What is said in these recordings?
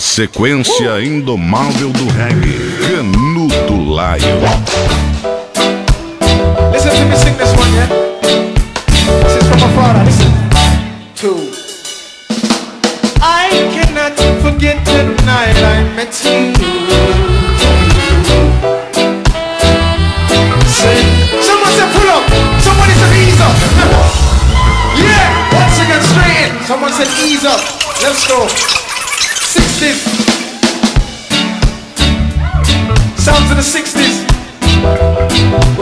Sequência uh! indomável do reggae, Canuto Lion. Listen to me sing this one, yeah? This is from father, listen. Two. I cannot forget the night I met you. Say, someone said pull up. Somebody said ease up. yeah, sing it straight in. Someone said ease up. Let's go. 60s. Sounds of the 60s.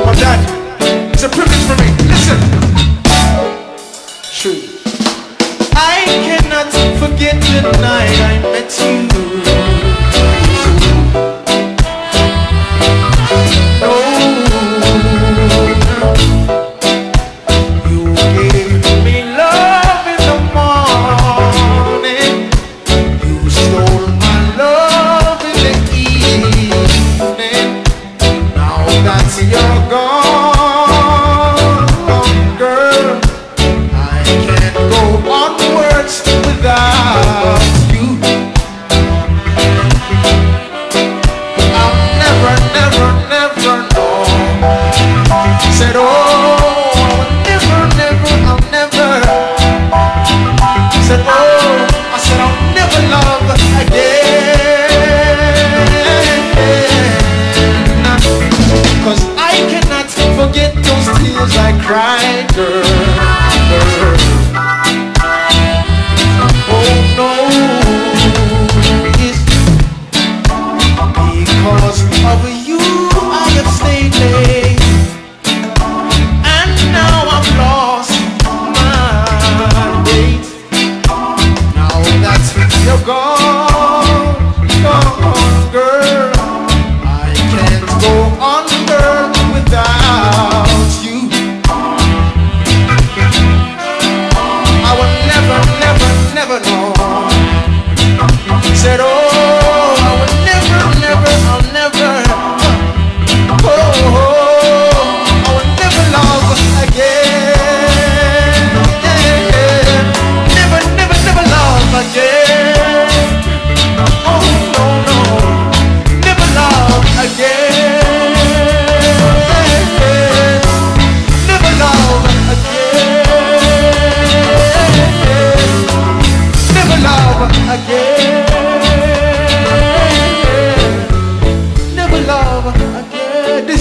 My dad. It's a privilege for me. Listen. True. I cannot forget the night I met you. Cried, girl.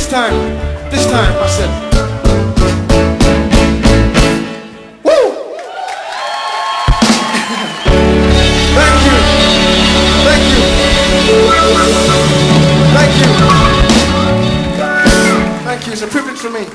This time, this time I said. Woo! Thank you. Thank you. Thank you. Thank you. It's a privilege for me.